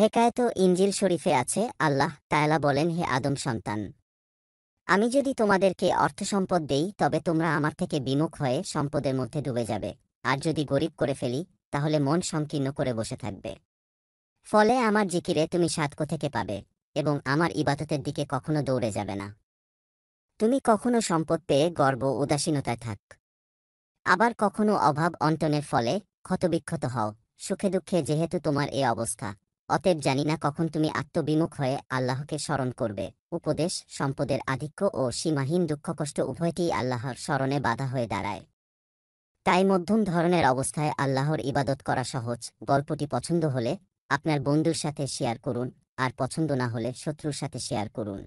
হেকায়ত ইঞ্জিল শরীফে আছে, আল্লাহ তায়ালা বলেন, হে আদম সন্তান, আমি যদি তোমাদেরকে অর্থসম্পদ দেই, তবে তোমরা আমার থেকে বিমুখ হয়ে সম্পদের মধ্যে ডুবে যাবে। আর যদি গরিব করে ফেলি, তাহলে মন সংকীর্ণ করে বসে থাকবে। ফলে আমার জিকিরে তুমি সাতকো থেকে পাবে, এবং আমার ইবাদতের দিকে কখনো দৌড়ে যাবে না। তুমি কখনো সম্পদ পেয়ে গর্ব উদাসীনতায় থাক। আবার কখনো অভাব অন্টনের ফলে ক্ষতবিক্ষত হও। সুখে দুঃখে যেহেতু তোমার এ অবস্থা অতএব জানি না কখন তুমি আত্মবিমুখ হয়ে আল্লাহকে স্মরণ করবে। উপদেশ, সম্পদের আধিক্য ও সীমাহীন দুঃখ কষ্ট উভয়টি আল্লাহর স্মরণে বাধা হয়ে দাঁড়ায়। তাই মধ্যম ধরনের অবস্থায় আল্লাহর ইবাদত করা সহজ। গল্পটি পছন্দ হলে আপনার বন্ধুর সাথে শেয়ার করুন, আর পছন্দ না হলে শত্রুর সাথে শেয়ার করুন।